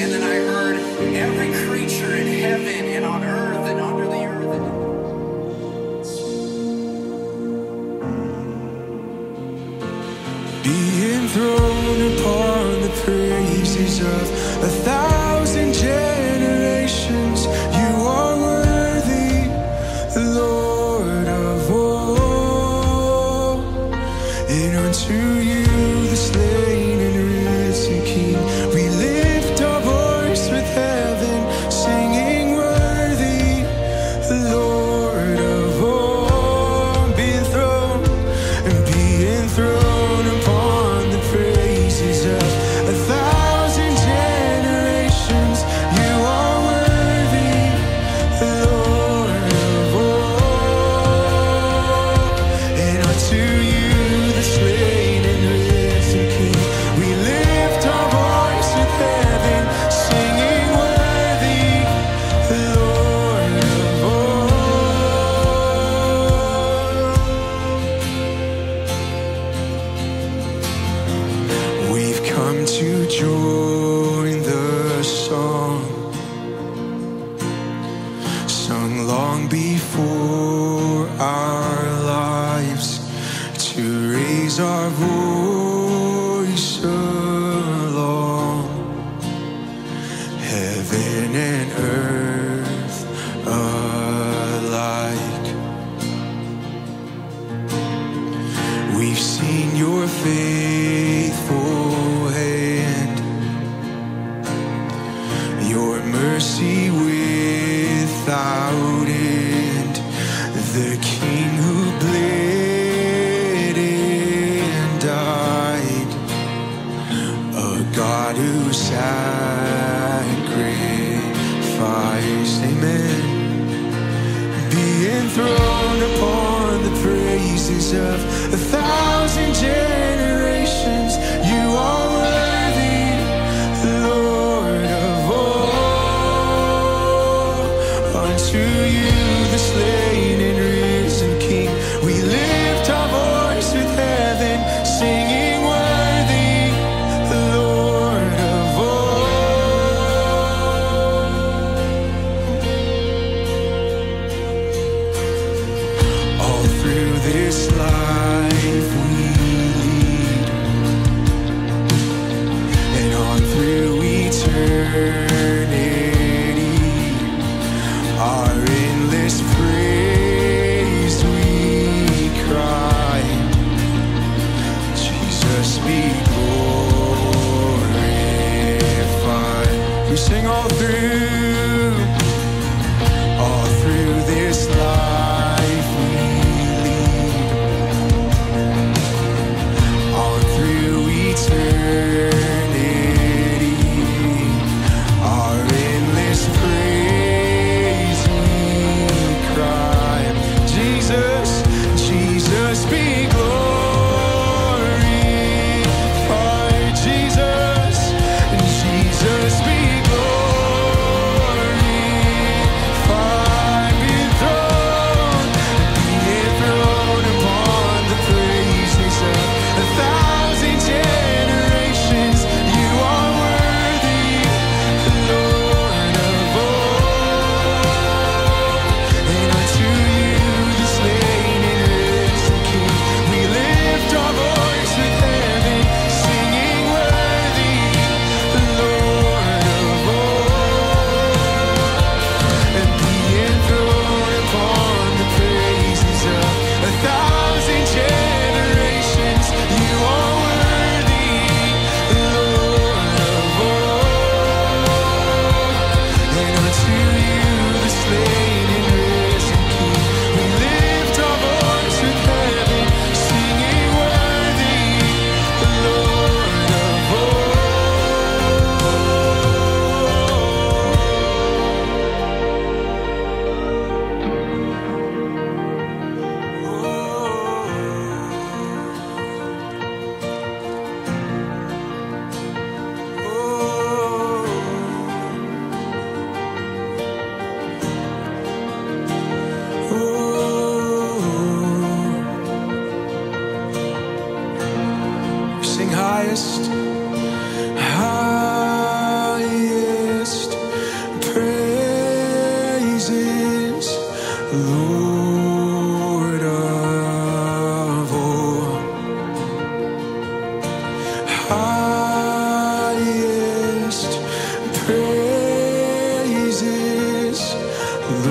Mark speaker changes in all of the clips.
Speaker 1: And then I heard every creature in heaven and on earth and under the earth.
Speaker 2: Be enthroned upon the praises of our voice along. Heaven and earth alike. We've seen your faithful. God who sacrificed. Amen. Be enthroned upon the praises of a thousand generations.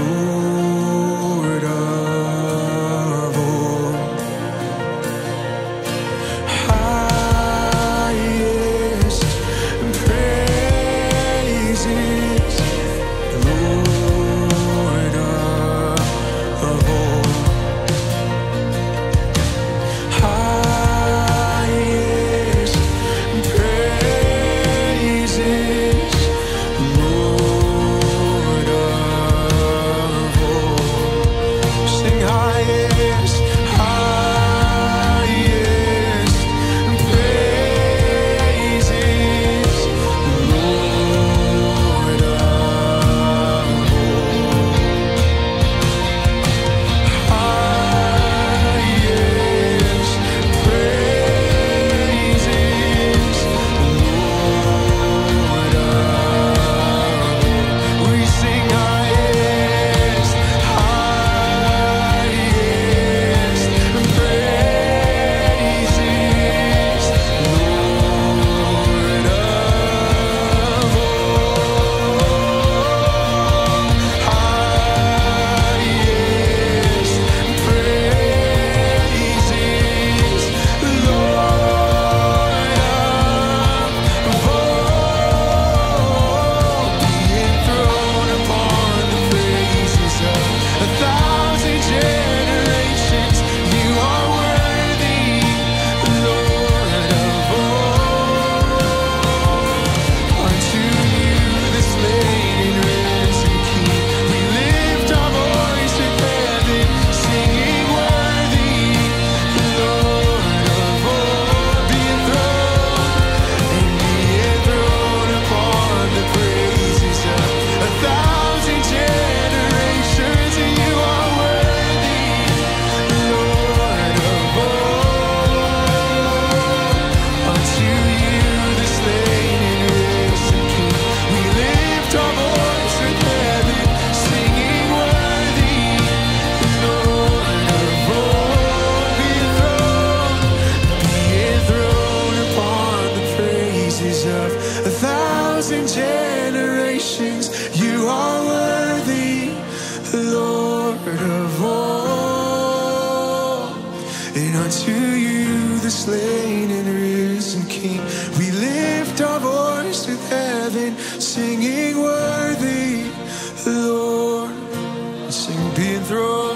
Speaker 2: Ooh. Unto you, the slain and risen King, we lift our voice to heaven, singing, Worthy, Lord, sing, be enthroned.